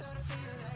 thought I'd feel that.